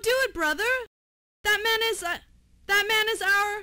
Don't do it, brother. That man is, uh, that man is our...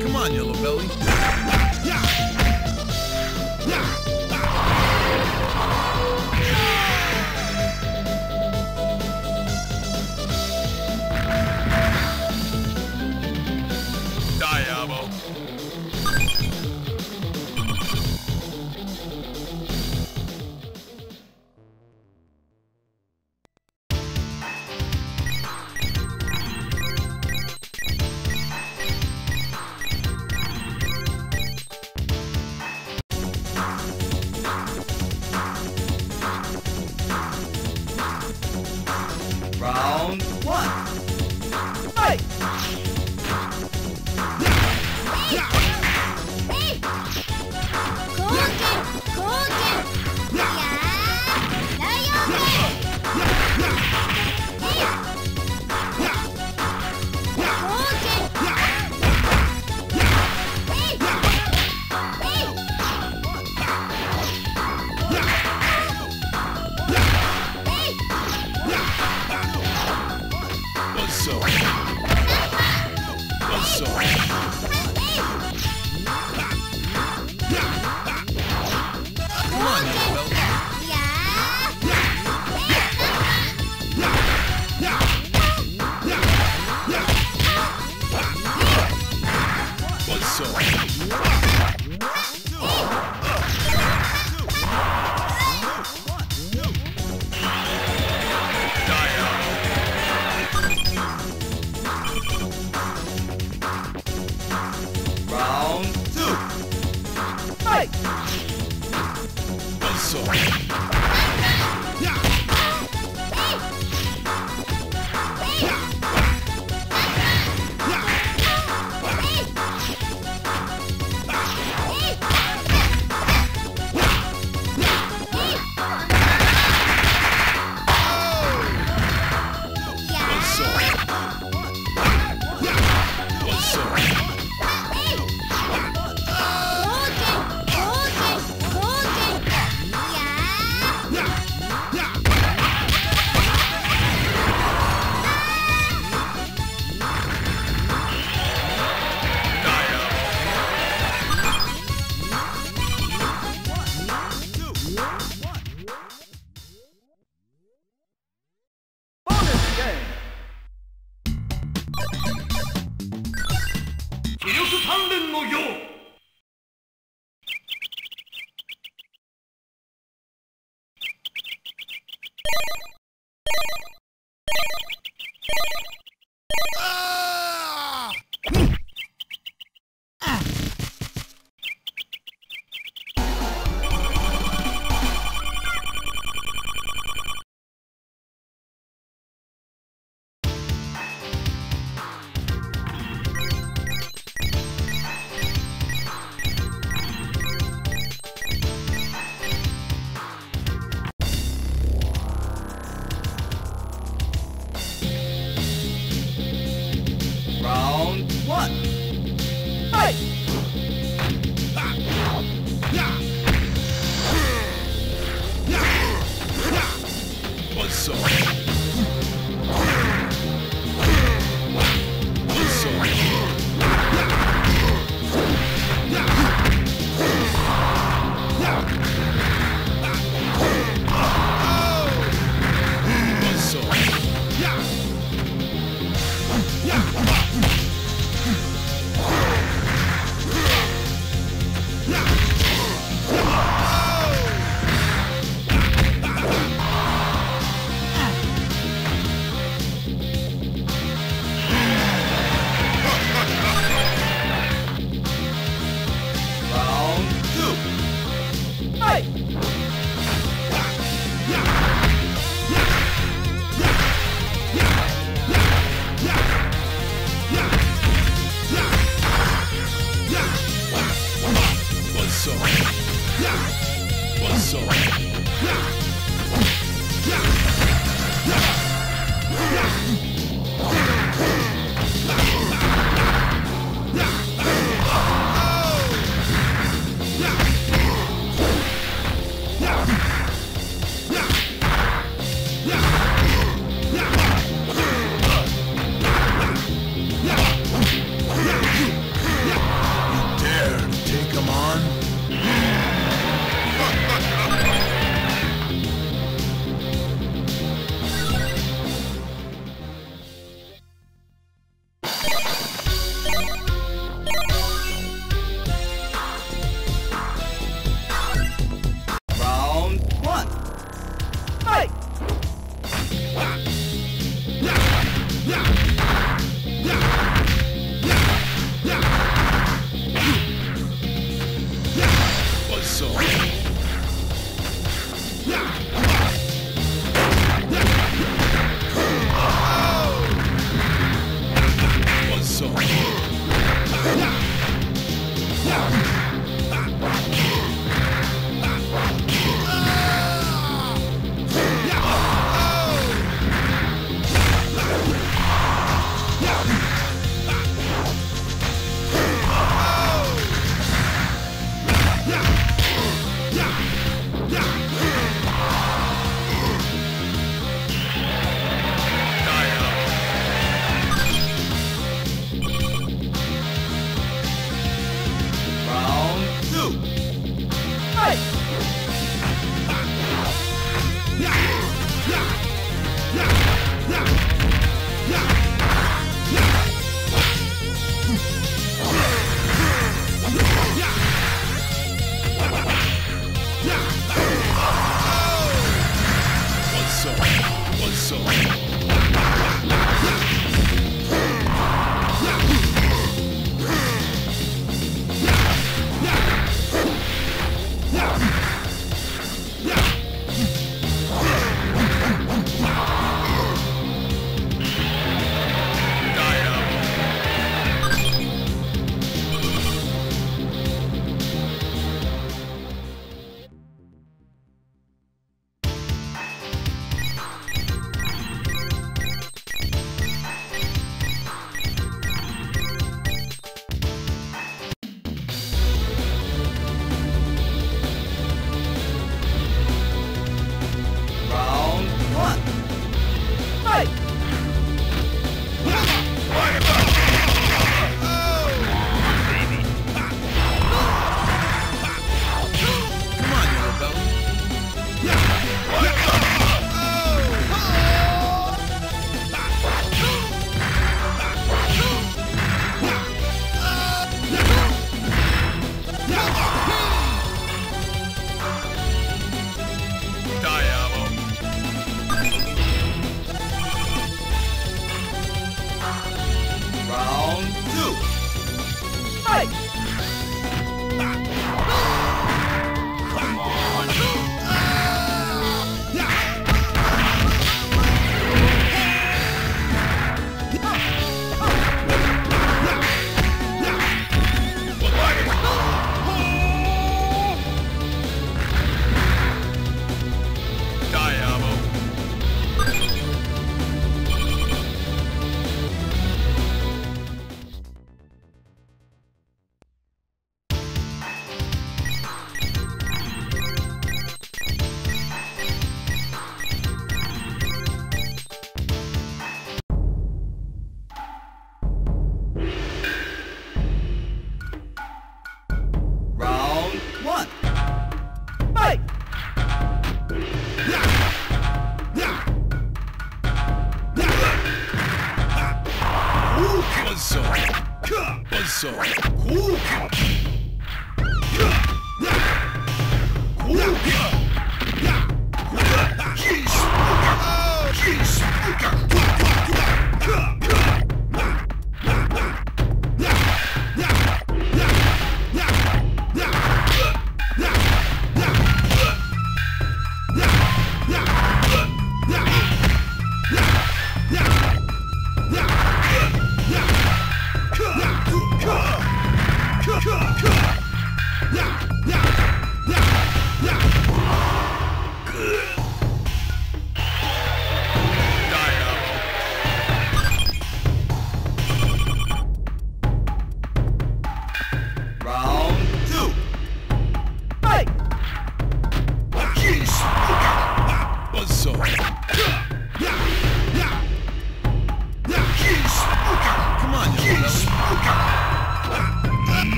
Come on, Yellow Belly.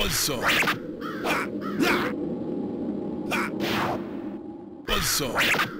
Buzzsaw. Buzzsaw.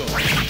Buzzsaw!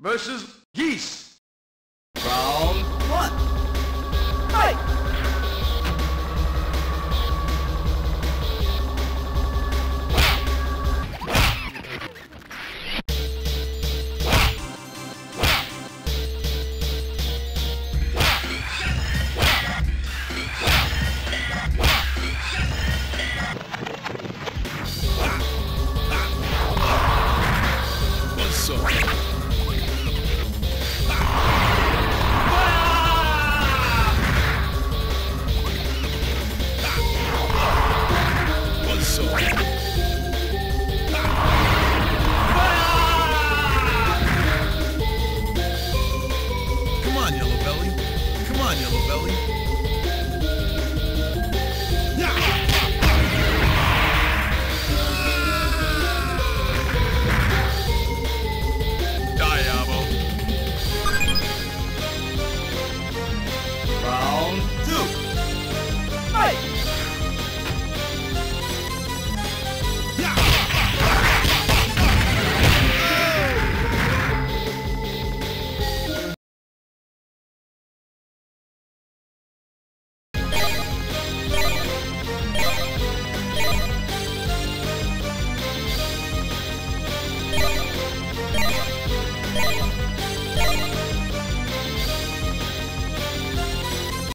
versus geese.